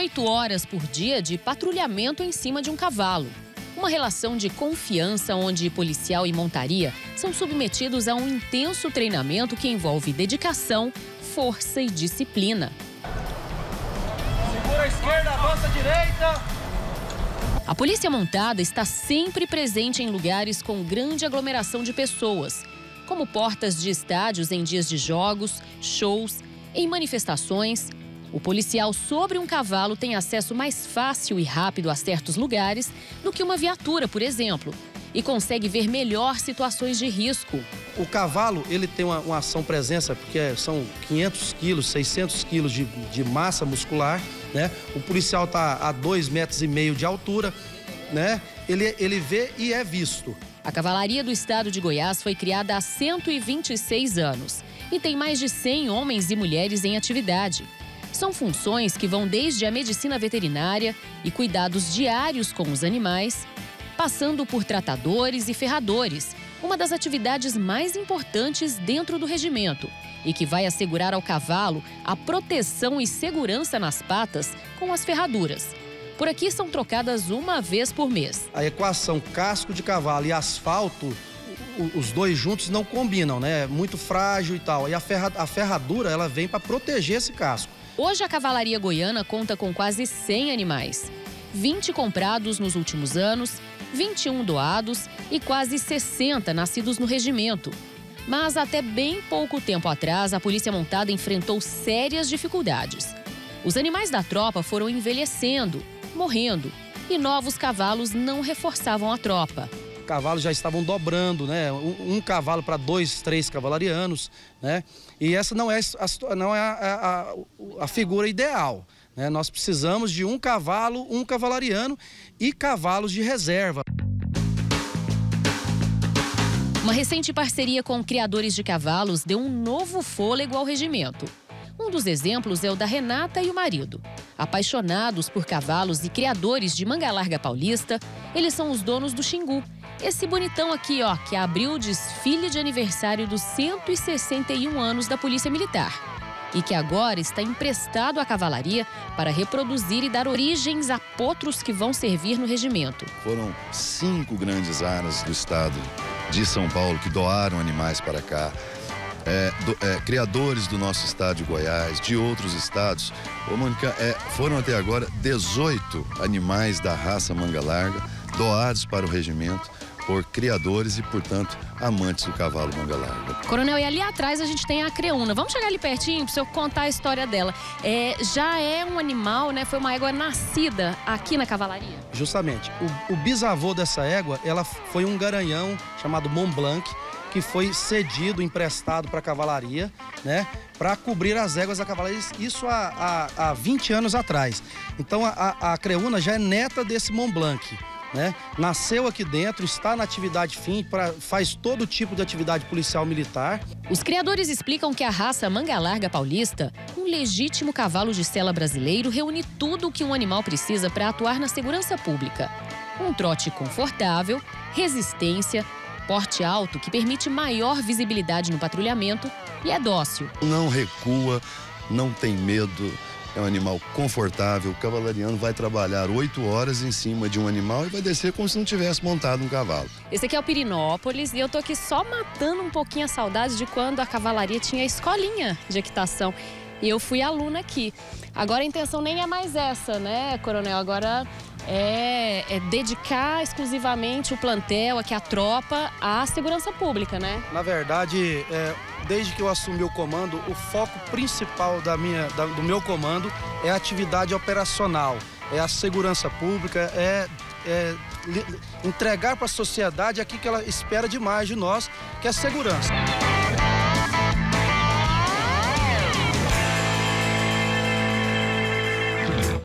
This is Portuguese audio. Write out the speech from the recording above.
oito horas por dia de patrulhamento em cima de um cavalo. Uma relação de confiança onde policial e montaria são submetidos a um intenso treinamento que envolve dedicação, força e disciplina. Segura a esquerda, avança a direita. A polícia montada está sempre presente em lugares com grande aglomeração de pessoas, como portas de estádios em dias de jogos, shows, em manifestações. O policial sobre um cavalo tem acesso mais fácil e rápido a certos lugares do que uma viatura, por exemplo, e consegue ver melhor situações de risco. O cavalo ele tem uma, uma ação presença porque são 500 quilos, 600 quilos de, de massa muscular, né? O policial está a dois metros e meio de altura, né? Ele, ele vê e é visto. A Cavalaria do Estado de Goiás foi criada há 126 anos e tem mais de 100 homens e mulheres em atividade. São funções que vão desde a medicina veterinária e cuidados diários com os animais, passando por tratadores e ferradores, uma das atividades mais importantes dentro do regimento e que vai assegurar ao cavalo a proteção e segurança nas patas com as ferraduras. Por aqui são trocadas uma vez por mês. A equação casco de cavalo e asfalto, os dois juntos não combinam, né? É muito frágil e tal. E a, ferra, a ferradura, ela vem para proteger esse casco. Hoje a cavalaria goiana conta com quase 100 animais. 20 comprados nos últimos anos, 21 doados e quase 60 nascidos no regimento. Mas até bem pouco tempo atrás, a Polícia Montada enfrentou sérias dificuldades. Os animais da tropa foram envelhecendo, morrendo, e novos cavalos não reforçavam a tropa. Cavalos já estavam dobrando, né? Um, um cavalo para dois, três cavalarianos, né? E essa não é a, não é a, a, a figura ideal. Né? Nós precisamos de um cavalo, um cavalariano e cavalos de reserva. Uma recente parceria com criadores de cavalos deu um novo fôlego ao regimento. Um dos exemplos é o da Renata e o marido. Apaixonados por cavalos e criadores de manga larga paulista, eles são os donos do Xingu. Esse bonitão aqui, ó, que abriu o desfile de aniversário dos 161 anos da Polícia Militar e que agora está emprestado à cavalaria para reproduzir e dar origens a potros que vão servir no regimento. Foram cinco grandes aras do estado de São Paulo que doaram animais para cá. É, do, é, criadores do nosso estado de Goiás, de outros estados. Ô, Mônica, é, foram até agora 18 animais da raça manga larga doados para o regimento por criadores e, portanto, amantes do cavalo manga larga. Coronel, e ali atrás a gente tem a creuna. Vamos chegar ali pertinho para o senhor contar a história dela. É, já é um animal, né? Foi uma égua nascida aqui na cavalaria? Justamente. O, o bisavô dessa égua, ela foi um garanhão chamado Mont Blanc, que foi cedido, emprestado para a cavalaria, né? Para cobrir as éguas da cavalaria, isso há, há, há 20 anos atrás. Então a, a, a Creuna já é neta desse Mont Blanc né? Nasceu aqui dentro, está na atividade fim, pra, faz todo tipo de atividade policial militar. Os criadores explicam que a raça manga larga paulista, um legítimo cavalo de sela brasileiro, reúne tudo o que um animal precisa para atuar na segurança pública. Um trote confortável, resistência, porte alto que permite maior visibilidade no patrulhamento e é dócil. Não recua, não tem medo é um animal confortável. O cavalariano vai trabalhar oito horas em cima de um animal e vai descer como se não tivesse montado um cavalo. Esse aqui é o Pirinópolis e eu tô aqui só matando um pouquinho a saudade de quando a cavalaria tinha a escolinha de equitação. E eu fui aluna aqui. Agora a intenção nem é mais essa, né, Coronel? Agora é, é, dedicar exclusivamente o plantel, aqui a tropa, à segurança pública, né? Na verdade, é, desde que eu assumi o comando, o foco principal da minha, da, do meu comando é a atividade operacional, é a segurança pública, é, é entregar para a sociedade aquilo que ela espera demais de nós, que é a segurança.